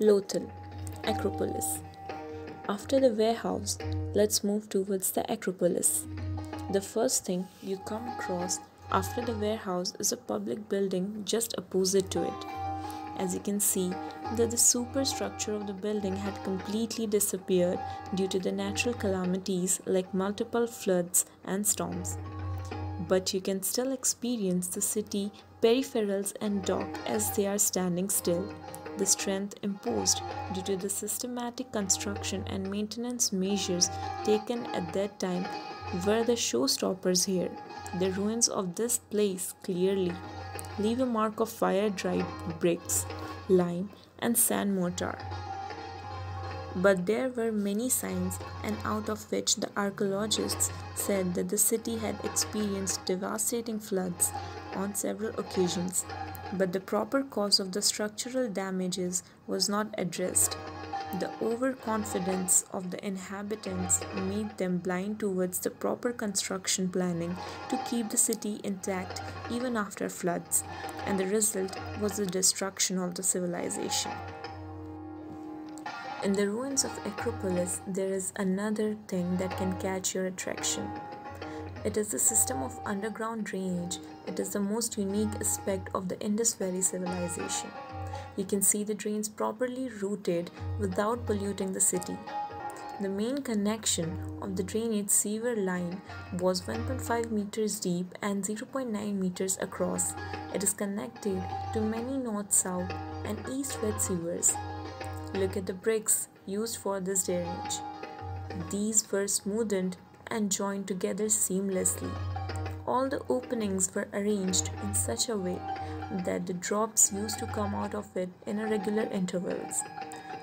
Lothal, Acropolis. After the warehouse, let's move towards the Acropolis. The first thing you come across after the warehouse is a public building just opposite to it. As you can see, that the superstructure of the building had completely disappeared due to the natural calamities like multiple floods and storms. But you can still experience the city peripherals and dock as they are standing still the strength imposed due to the systematic construction and maintenance measures taken at that time were the showstoppers here. The ruins of this place clearly leave a mark of fire dried bricks, lime, and sand mortar. But there were many signs, and out of which the archaeologists said that the city had experienced devastating floods on several occasions but the proper cause of the structural damages was not addressed. The overconfidence of the inhabitants made them blind towards the proper construction planning to keep the city intact even after floods, and the result was the destruction of the civilization. In the ruins of Acropolis, there is another thing that can catch your attraction. It is the system of underground drainage. It is the most unique aspect of the Indus Valley civilization. You can see the drains properly routed without polluting the city. The main connection of the drainage sewer line was 1.5 meters deep and 0.9 meters across. It is connected to many north south and east west sewers. Look at the bricks used for this drainage. These were smoothed and joined together seamlessly. All the openings were arranged in such a way that the drops used to come out of it in irregular intervals.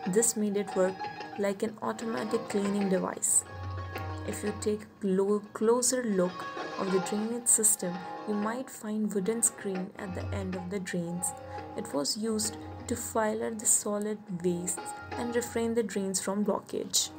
This made it work like an automatic cleaning device. If you take a closer look of the drainage system, you might find wooden screen at the end of the drains. It was used to filter the solid wastes and refrain the drains from blockage.